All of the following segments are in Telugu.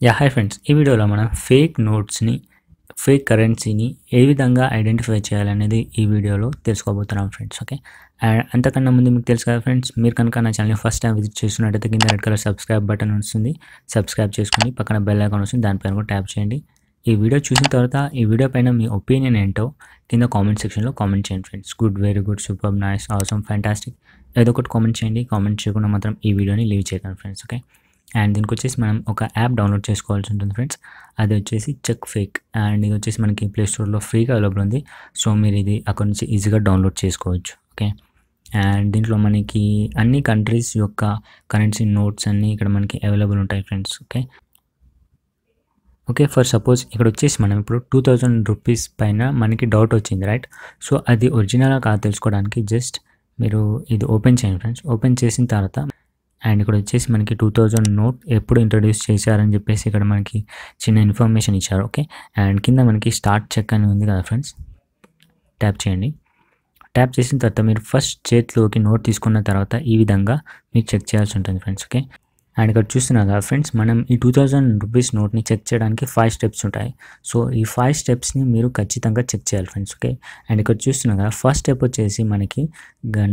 యా హాయ్ ఫ్రెండ్స్ ఈ వీడియోలో మనం ఫేక్ నోట్స్ని ఫేక్ కరెన్సీని ఏ విధంగా ఐడెంటిఫై చేయాలనేది ఈ వీడియోలో తెలుసుకోబోతున్నాం ఫ్రెండ్స్ ఓకే అండ్ అంతకన్నా ముందు మీకు తెలుసు కదా ఫ్రెండ్స్ మీరు కనుక నా ఛానల్ని ఫస్ట్ టైం విజిట్ చేస్తున్నట్టయితే కింద రెడ్ కలర్ సబ్స్క్రైబ్ బటన్ వస్తుంది. సబ్స్క్రైబ్ చేసుకుని పక్కన బెల్ ఐకాన్ వస్తుంది. దానిపైన కూడా ట్యాప్ చేయండి. ఈ వీడియో చూసిన తర్వాత ఈ వీడియో పైన మీ ఒపీనియన్ ఏంటో కింద కామెంట్ సెక్షన్లో కామెంట్ చేయండి friends good very good super nice అవసరం ఫ్యాంటాస్టిక్ ఏదో ఒకటి కామెంట్ చేయండి. కామెంట్ చేయకుండా మాత్రం ఈ వీడియోని లీవ్ చేయగలను ఫ్రెండ్స్ ఓకే అండ్ దీనికి వచ్చేసి మనం ఒక యాప్ డౌన్లోడ్ చేసుకోవాల్సి ఉంటుంది ఫ్రెండ్స్. అది వచ్చేసి చెక్ ఫేక్ అండ్ ఇది వచ్చేసి మనకి ప్లే స్టోర్లో ఫ్రీగా అవైలబుల్ ఉంది. సో మీరు ఇది అక్కడ నుంచి ఈజీగా డౌన్లోడ్ చేసుకోవచ్చు. ఓకే? అండ్ దీంట్లో మనకి అన్ని కంట్రీస్ యొక్క కరెన్సీ నోట్స్ అన్నీ ఇక్కడ మనకి అవైలబుల్ ఉంటాయి friends. Okay? Okay for suppose ఇక్కడ వచ్చేసి మనం ఇప్పుడు టూ థౌజండ్ రూపీస్ పైన మనకి డౌట్ వచ్చింది రైట్? సో అది ఒరిజినల్ కాదు తెలుసుకోవడానికి. జస్ట్ మీరు ఇది ఓపెన్ చేయండి ఫ్రెండ్స్. ఓపెన్ చేసిన తర్వాత అండ్ ఇక్కడ వచ్చేసి మనకి టూ థౌజండ్ నోట్ ఎప్పుడు ఇంట్రడ్యూస్ చేశారని చెప్పేసి ఇక్కడ మనకి చిన్న ఇన్ఫర్మేషన్ ఇచ్చారు ఓకే? అండ్ కింద మనకి స్టార్ట్ చెక్ అని ఉంది కదా ఫ్రెండ్స్? ట్యాప్ చేయండి. ట్యాప్ చేసిన తర్వాత మీరు ఫస్ట్ చేతిలోకి నోట్ తీసుకున్న తర్వాత ఈ విధంగా మీరు చెక్ చేయాల్సి ఉంటుంది ఫ్రెండ్స్ ఓకే? అండ్ ఇక్కడ చూస్తున్నారు కదా ఫ్రెండ్స్ మనం ఈ టూ థౌజండ్ రూపీస్ నోట్ని చెక్ చేయడానికి ఫైవ్ స్టెప్స్ ఉంటాయి. సో ఈ ఫైవ్ స్టెప్స్ని మీరు ఖచ్చితంగా చెక్ చేయాలి ఫ్రెండ్స్ ఓకే అండ్ ఇక్కడ చూస్తున్నారు కదా ఫస్ట్ స్టెప్ వచ్చేసి మనకి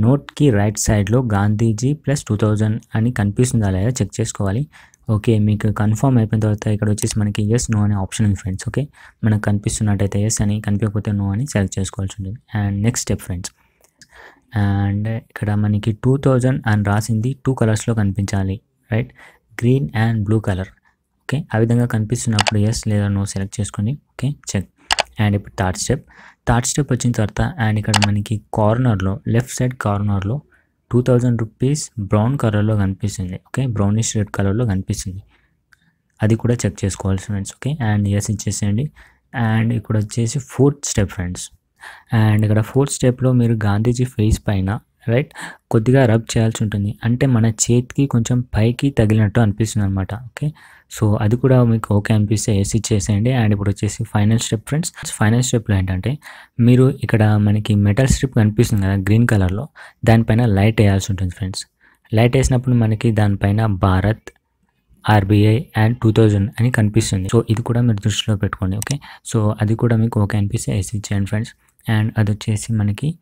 నోట్కి రైట్ సైడ్లో గాంధీజీ ప్లస్ టూ థౌజండ్ అని కనిపిస్తుందా లేదా చెక్ చేసుకోవాలి. ఓకే మీకు కన్ఫర్మ్ అయిపోయిన తర్వాత ఇక్కడ వచ్చేసి మనకి ఎస్ నో అనే ఆప్షన్ ఉంది ఫ్రెండ్స్ ఓకే మనకు కనిపిస్తున్నట్టయితే ఎస్ అని కనిపించకపోతే నో అని సెలెక్ట్ చేసుకోవాల్సి ఉంటుంది. And next step friends and ఇక్కడ మనకి టూ థౌజండ్ అని రాసింది టూ కలర్స్లో కనిపించాలి. Right green and blue colour okay ఆ విధంగా కనిపిస్తున్నప్పుడు ఎస్ లేదా నో సెలెక్ట్ చేసుకోండి ఓకే చెక్ అండ్ ఇప్పుడు థర్డ్ స్టెప్ థర్డ్ స్టెప్ వచ్చిన తర్వాత అండ్ ఇక్కడ మనకి కార్నర్లో లెఫ్ట్ సైడ్ కార్నర్లో టూ థౌజండ్ రూపీస్ బ్రౌన్ కలర్లో కనిపిస్తుంది. ఓకే బ్రౌనిష్ రెడ్ కలర్లో కనిపిస్తుంది. అది కూడా చెక్ చేసుకోవాలి ఫ్రెండ్స్ ఓకే అండ్ ఎస్ ఇచ్చేసేయండి. అండ్ ఇక్కడ వచ్చేసి ఫోర్త్ స్టెప్ ఫ్రెండ్స్ అండ్ ఇక్కడ ఫోర్త్ స్టెప్లో మీరు గాంధీజీ ఫేస్ పైన రైట్? కొద్దిగా రబ్ చేయాల్సి ఉంటుంది. అంటే మన చేతికి కొంచెం పైకి తగిలినట్టు అనిపిస్తుంది అనమాట ఓకే? సో అది కూడా మీకు ఓకే అనిపిస్తే ఏసీ చేసేయండి. అండ్ ఇప్పుడు వచ్చేసి ఫైనల్ స్టెప్ ఫ్రెండ్స్. ఫైనల్ స్టెప్లో ఏంటంటే మీరు ఇక్కడ మనకి మెటల్ స్ట్రిప్ కనిపిస్తుంది కదా గ్రీన్ కలర్లో దానిపైన లైట్ వేయాల్సి ఉంటుంది ఫ్రెండ్స్. లైట్ వేసినప్పుడు మనకి దానిపైన Bharat RBI and two thousand అని కనిపిస్తుంది. సో ఇది కూడా మీరు దృష్టిలో పెట్టుకోండి. ఓకే? సో అది కూడా మీకు ఓకే అనిపిస్తే ఏసీ చేయండి ఫ్రెండ్స్. అండ్ అది వచ్చేసి మనకి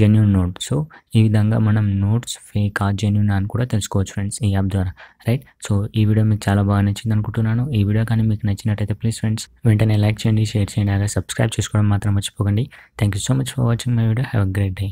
జెన్యున్ నోట్ సో ఈ విధంగా మనం నోట్స్ ఫేకా జెన్యున్ అని కూడా తెలుసుకోవచ్చు ఫ్రెండ్స్ ఈ యాప్ ద్వారా రైట్ సో ఈ వీడియో మీకు చాలా బాగా నచ్చింది అనుకుంటున్నాను. ఈ వీడియో కానీ మీకు నచ్చినట్టయితే ప్లీజ్ ఫ్రెండ్స్ వెంటనే లైక్ చేయండి షేర్ చేయండి అలాగే సబ్స్క్రైబ్ చేసుకోవడం మాత్రం మర్చిపోకండి. Thank you so much for watching my video have a great day